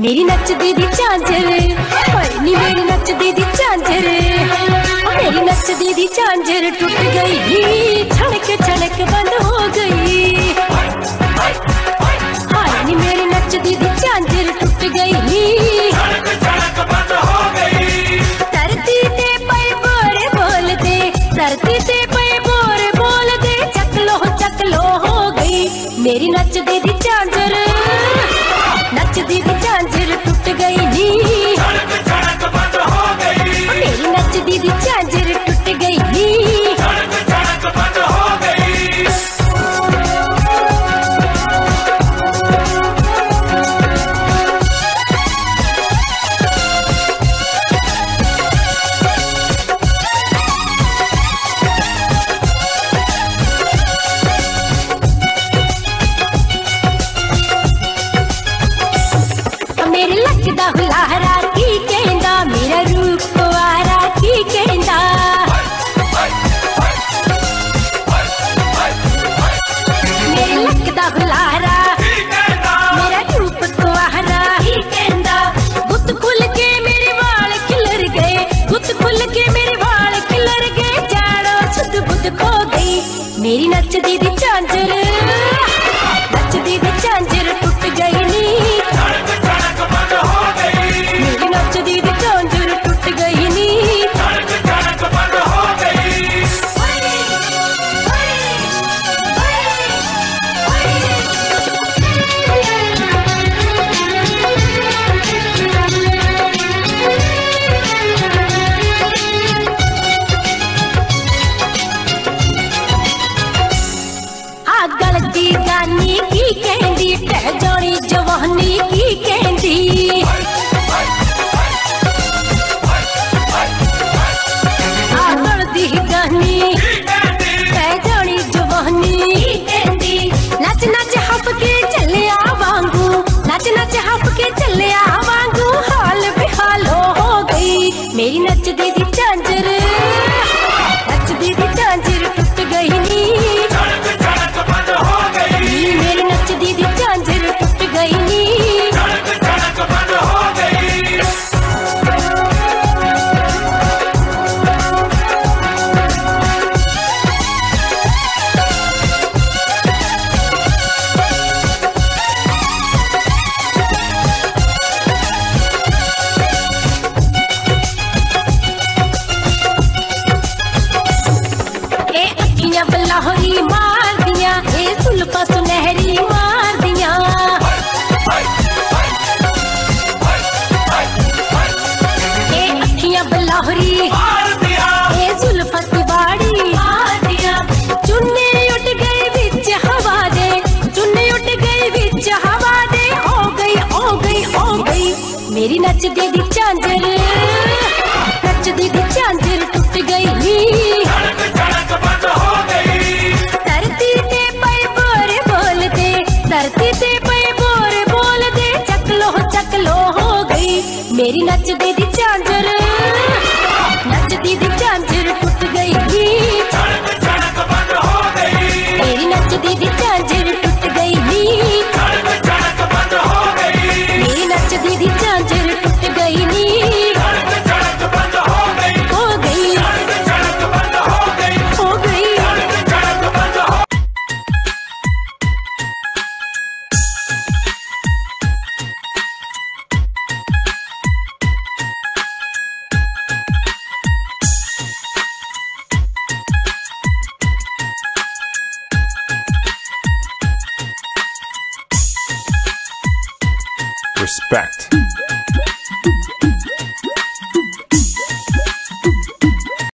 मेरी नच दे दी झांझर नी मेरी नच दे दी झांझर मेरी नच दे दी झांझर टूट गई। छनक छनक बंद हो गई। हाय मेरी नच दे दी झांझर टूट गई। धरती मेरी नच दीदी दी नच दीदी मेरी नच दीदी 지나지 लाहौरी मार दिया ए सुल्फा सुनहरी मार दिया। ए अखियाँ बलाहौरी बिच हवा दे चुन्ने उठ गए बिच हवा दे। गई हो गई हो गई मेरी नच दे दी चांजर नच दे दी चांजर टूट गई। मेरी नच दे दी चांजर नच दी दी चांजर टूट गई। थी मेरी नच दी दी Respect.